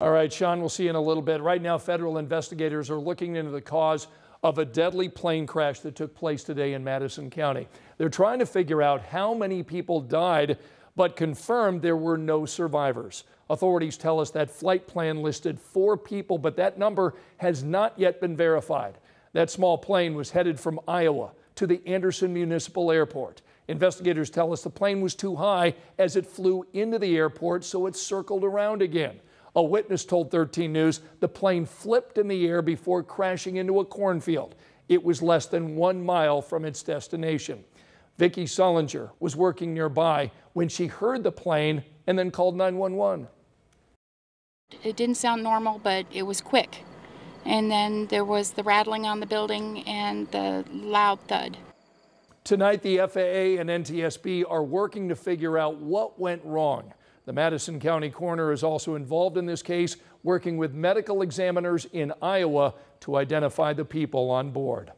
All right, Sean, we'll see you in a little bit. Right now, federal investigators are looking into the cause of a deadly plane crash that took place today in Madison County. They're trying to figure out how many people died, but confirmed there were no survivors. Authorities tell us that flight plan listed four people, but that number has not yet been verified. That small plane was headed from Iowa to the Anderson Municipal Airport. Investigators tell us the plane was too high as it flew into the airport, so it circled around again. A witness told 13 News the plane flipped in the air before crashing into a cornfield. It was less than one mile from its destination. Vicki Sullinger was working nearby when she heard the plane and then called 911. It didn't sound normal, but it was quick. And then there was the rattling on the building and the loud thud. Tonight, the FAA and NTSB are working to figure out what went wrong. The Madison County coroner is also involved in this case, working with medical examiners in Iowa to identify the people on board.